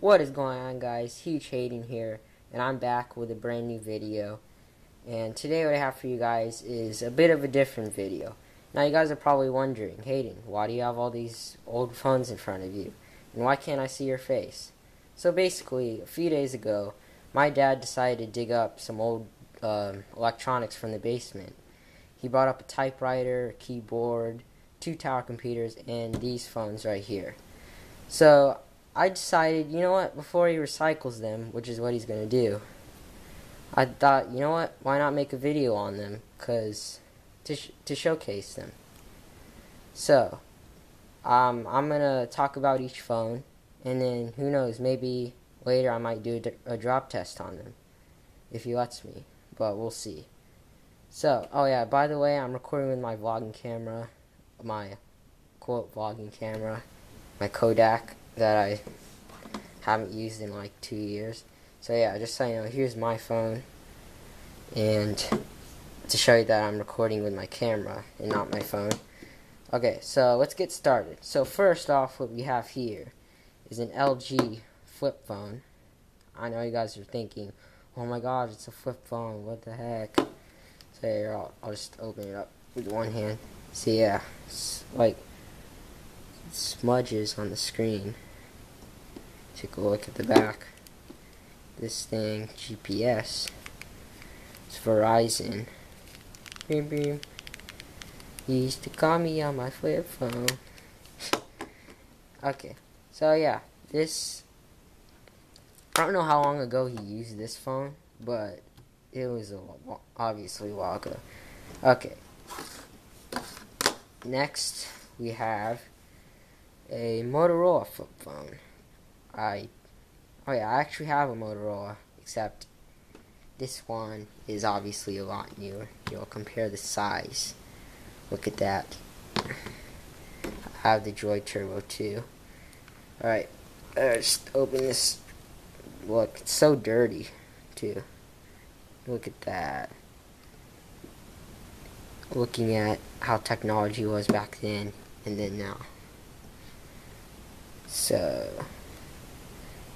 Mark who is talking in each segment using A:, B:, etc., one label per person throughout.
A: What is going on guys? Huge Hayden here and I'm back with a brand new video and today what I have for you guys is a bit of a different video. Now you guys are probably wondering, Hayden, why do you have all these old phones in front of you? And why can't I see your face? So basically, a few days ago, my dad decided to dig up some old um, electronics from the basement. He brought up a typewriter, a keyboard, two tower computers, and these phones right here. So I decided, you know what, before he recycles them, which is what he's going to do, I thought, you know what, why not make a video on them, because to, sh to showcase them. So, um, I'm going to talk about each phone, and then, who knows, maybe later I might do a, a drop test on them, if he lets me, but we'll see. So, oh yeah, by the way, I'm recording with my vlogging camera, my quote vlogging camera, my Kodak that I haven't used in like two years. So yeah, just so you know, here's my phone, and to show you that I'm recording with my camera and not my phone. Okay, so let's get started. So first off, what we have here is an LG flip phone. I know you guys are thinking, oh my god, it's a flip phone, what the heck. So here, I'll, I'll just open it up with one hand. See, yeah, it's like smudges on the screen. Take a look at the back. This thing, GPS. It's Verizon. Beam beam. He used to call me on my flip phone. okay, so yeah, this. I don't know how long ago he used this phone, but it was a, obviously a while ago. Okay. Next, we have a Motorola flip phone. I, oh yeah, I actually have a Motorola, except this one is obviously a lot newer. You'll compare the size. Look at that. I have the Droid Turbo 2. Alright, uh, just open this. Look, it's so dirty, too. Look at that. Looking at how technology was back then and then now. So,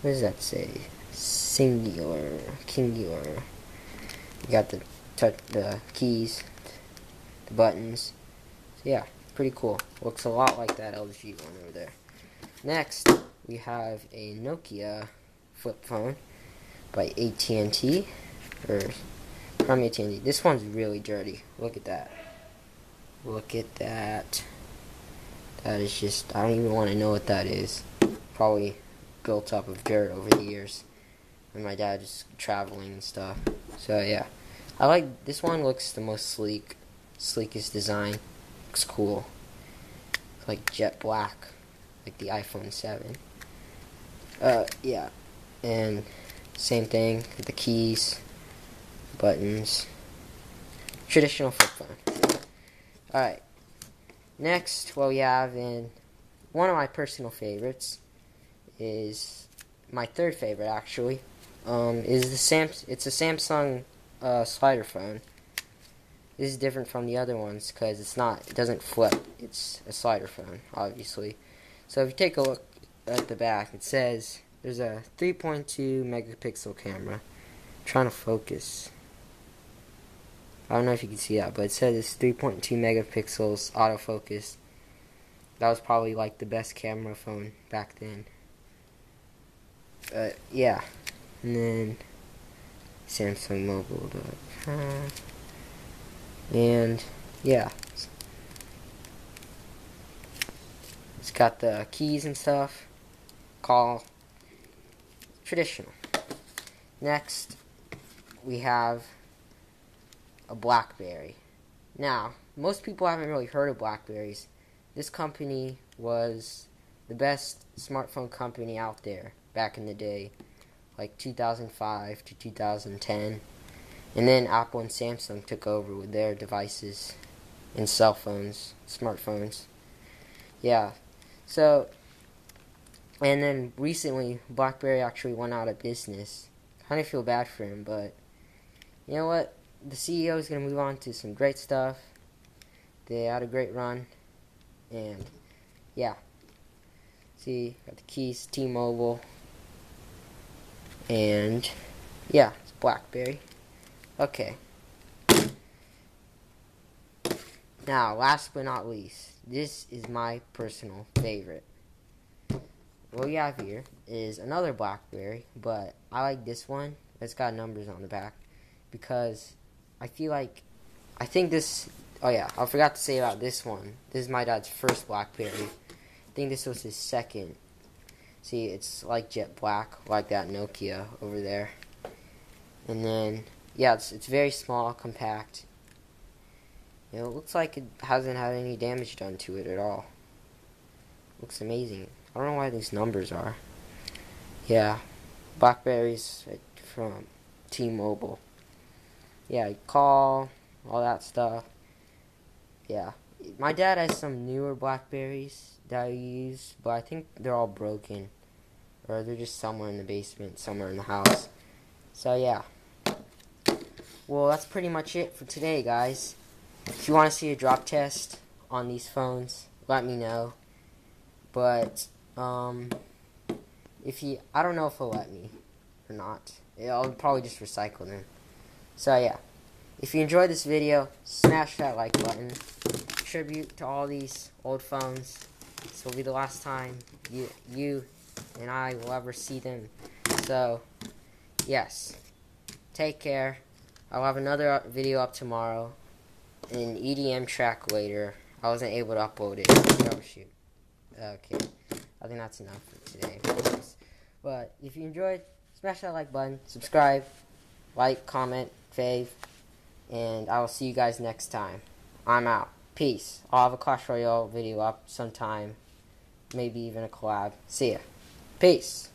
A: what does that say? Cingular, kingular. You got the touch, the keys, the buttons. So yeah, pretty cool. Looks a lot like that LG one over there. Next, we have a Nokia flip phone by AT&T, or from AT&T. This one's really dirty. Look at that. Look at that. That is just, I don't even want to know what that is. Probably built up of dirt over the years. And my dad just traveling and stuff. So yeah. I like, this one looks the most sleek. Sleekest design. Looks cool. Like jet black. Like the iPhone 7. Uh, yeah. And same thing. The keys. Buttons. Traditional flip phone. Alright. Next, what we have in one of my personal favorites is my third favorite actually. Um, is the Sam? It's a Samsung uh, slider phone. This is different from the other ones because it's not. It doesn't flip. It's a slider phone, obviously. So if you take a look at the back, it says there's a 3.2 megapixel camera. I'm trying to focus. I don't know if you can see that, but it says it's 3.2 megapixels autofocus. That was probably like the best camera phone back then. But yeah, and then Samsung Mobile. And yeah, it's got the keys and stuff. Call traditional. Next, we have a BlackBerry. Now, most people haven't really heard of Blackberries. This company was the best smartphone company out there back in the day, like 2005 to 2010. And then Apple and Samsung took over with their devices and cell phones, smartphones. Yeah. So, and then recently, BlackBerry actually went out of business. Kind of feel bad for him, but you know what? the CEO is going to move on to some great stuff. They had a great run. And, yeah. See, got the keys, T-Mobile. And yeah, it's BlackBerry. Okay. Now, last but not least, this is my personal favorite. What we have here is another BlackBerry, but I like this one. It's got numbers on the back because I feel like I think this. Oh yeah, I forgot to say about this one. This is my dad's first BlackBerry. I think this was his second. See, it's like jet black, like that Nokia over there. And then, yeah, it's it's very small, compact. You know, it looks like it hasn't had any damage done to it at all. Looks amazing. I don't know why these numbers are. Yeah, Blackberries uh, from T-Mobile. Yeah, call, all that stuff. Yeah. My dad has some newer Blackberries that I use, but I think they're all broken. Or they're just somewhere in the basement, somewhere in the house. So, yeah. Well, that's pretty much it for today, guys. If you want to see a drop test on these phones, let me know. But, um, if you, I don't know if he'll let me or not. I'll probably just recycle them. So, yeah. If you enjoyed this video, smash that like button. Tribute to all these old phones. This will be the last time you, you and I will ever see them. So, yes. Take care. I'll have another uh, video up tomorrow. An EDM track later. I wasn't able to upload it. Oh, shoot. Okay. I think that's enough for today. But if you enjoyed, smash that like button, subscribe, like, comment, fave, and I will see you guys next time. I'm out. Peace. I'll have a Clash Royale video up sometime. Maybe even a collab. See ya. Peace.